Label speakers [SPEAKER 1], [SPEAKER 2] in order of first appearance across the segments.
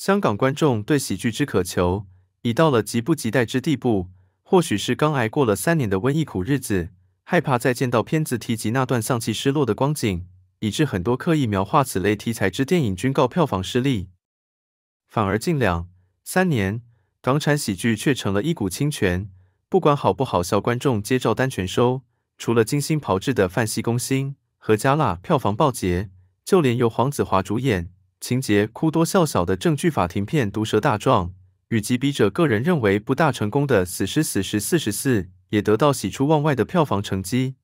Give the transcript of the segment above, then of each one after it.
[SPEAKER 1] 香港观众对喜剧之渴求，已到了急不及待之地步。或许是刚挨过了三年的瘟疫苦日子，害怕再见到片子提及那段丧气失落的光景，以致很多刻意描画此类题材之电影均告票房失利。反而近两三年，港产喜剧却成了一股清泉，不管好不好笑，观众皆照单全收。除了精心炮制的《范西攻心》和《加辣》票房爆捷，就连由黄子华主演、情节哭多笑少的正剧法庭片《毒舌大壮》，与及笔者个人认为不大成功的《死尸死时四十四》，也得到喜出望外的票房成绩。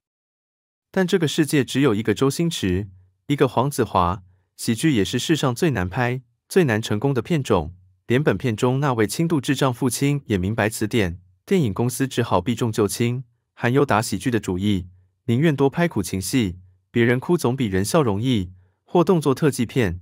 [SPEAKER 1] 但这个世界只有一个周星驰，一个黄子华，喜剧也是世上最难拍、最难成功的片种。连本片中那位轻度智障父亲也明白此点，电影公司只好避重就轻。含有打喜剧的主意，宁愿多拍苦情戏，别人哭总比人笑容易。或动作特技片。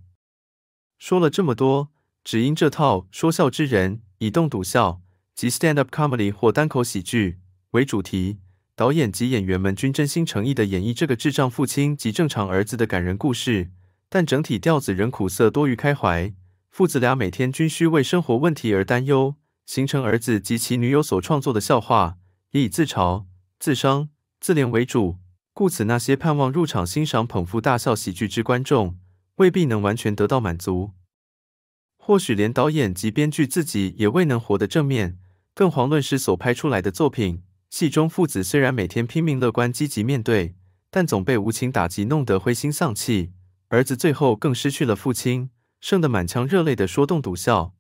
[SPEAKER 1] 说了这么多，只因这套说笑之人以动笃笑及 stand up comedy 或单口喜剧为主题，导演及演员们均真心诚意的演绎这个智障父亲及正常儿子的感人故事。但整体调子仍苦涩多于开怀，父子俩每天均需为生活问题而担忧，形成儿子及其女友所创作的笑话，也以自嘲。自伤、自怜为主，故此那些盼望入场欣赏捧腹大笑喜剧之观众，未必能完全得到满足。或许连导演及编剧自己也未能活得正面，更遑论是所拍出来的作品。戏中父子虽然每天拼命乐观积极面对，但总被无情打击弄得灰心丧气。儿子最后更失去了父亲，剩得满腔热泪的说动笃笑。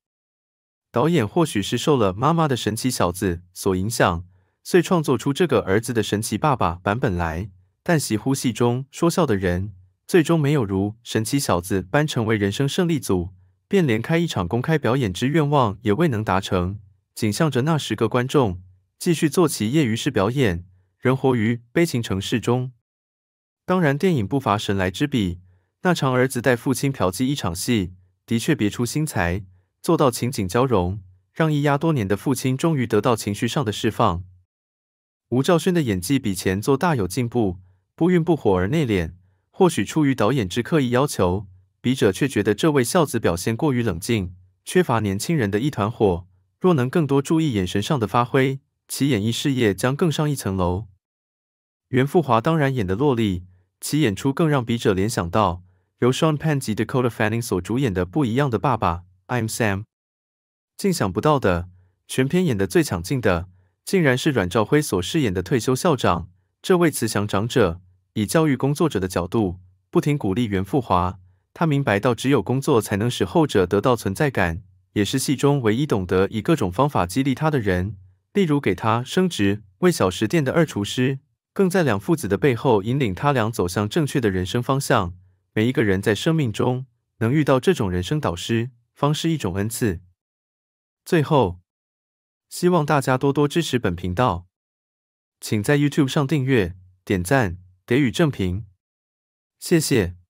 [SPEAKER 1] 导演或许是受了《妈妈的神奇小子》所影响。遂创作出这个儿子的神奇爸爸版本来，但喜呼戏中说笑的人，最终没有如神奇小子般成为人生胜利组，便连开一场公开表演之愿望也未能达成，仅向着那十个观众继续做其业余式表演，仍活于悲情城市中。当然，电影不乏神来之笔，那场儿子带父亲嫖妓一场戏，的确别出心裁，做到情景交融，让抑压多年的父亲终于得到情绪上的释放。吴兆轩的演技比前作大有进步，不愠不火而内敛。或许出于导演之刻意要求，笔者却觉得这位孝子表现过于冷静，缺乏年轻人的一团火。若能更多注意眼神上的发挥，其演艺事业将更上一层楼。袁富华当然演的落力，其演出更让笔者联想到由 Sean Penn 及 Dakota Fanning 所主演的《不一样的爸爸》，I'm Sam。竟想不到的，全片演得最抢镜的。竟然是阮兆辉所饰演的退休校长。这位慈祥长者以教育工作者的角度，不停鼓励袁富华。他明白到，只有工作才能使后者得到存在感，也是戏中唯一懂得以各种方法激励他的人。例如给他升职为小食店的二厨师，更在两父子的背后引领他俩走向正确的人生方向。每一个人在生命中能遇到这种人生导师，方是一种恩赐。最后。希望大家多多支持本频道，请在 YouTube 上订阅、点赞、给予正评，谢谢。